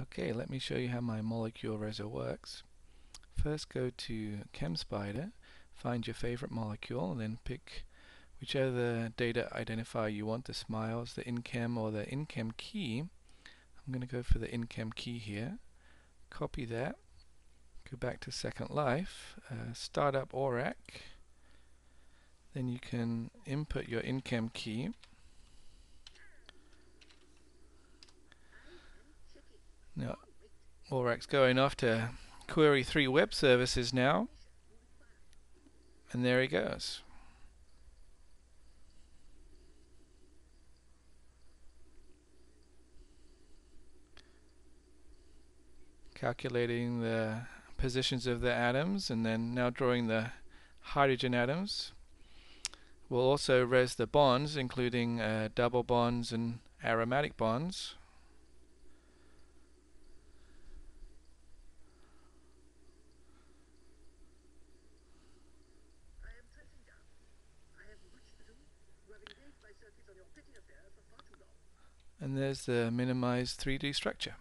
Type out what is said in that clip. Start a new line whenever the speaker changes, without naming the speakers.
Okay, let me show you how my molecule rezzer works. First go to ChemSpider, find your favorite molecule, and then pick whichever data identifier you want, the SMILES, the InChI, or the InChI key. I'm going to go for the InChI key here. Copy that, go back to Second Life, uh, start up ORAC, then you can input your InChI key Now, ORAC's going off to Query 3 web services now. And there he goes. Calculating the positions of the atoms and then now drawing the hydrogen atoms. We'll also rez the bonds including uh, double bonds and aromatic bonds. And there's the minimized 3D structure.